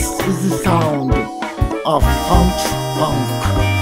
This is the sound of Punch Funk.